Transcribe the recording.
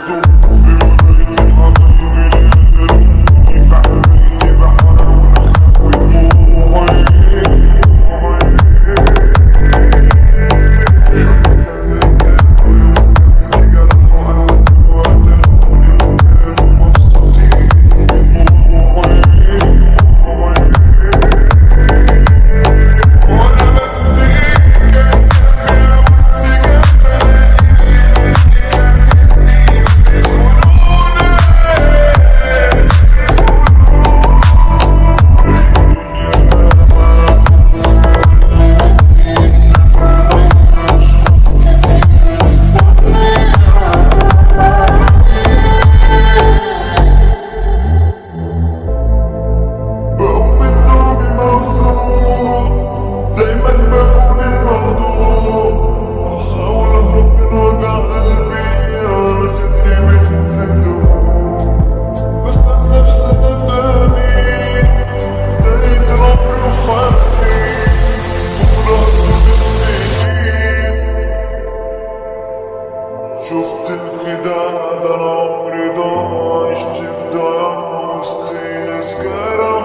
Esto, فداك عمري ضاع شفت ضياع وسط ناس كرام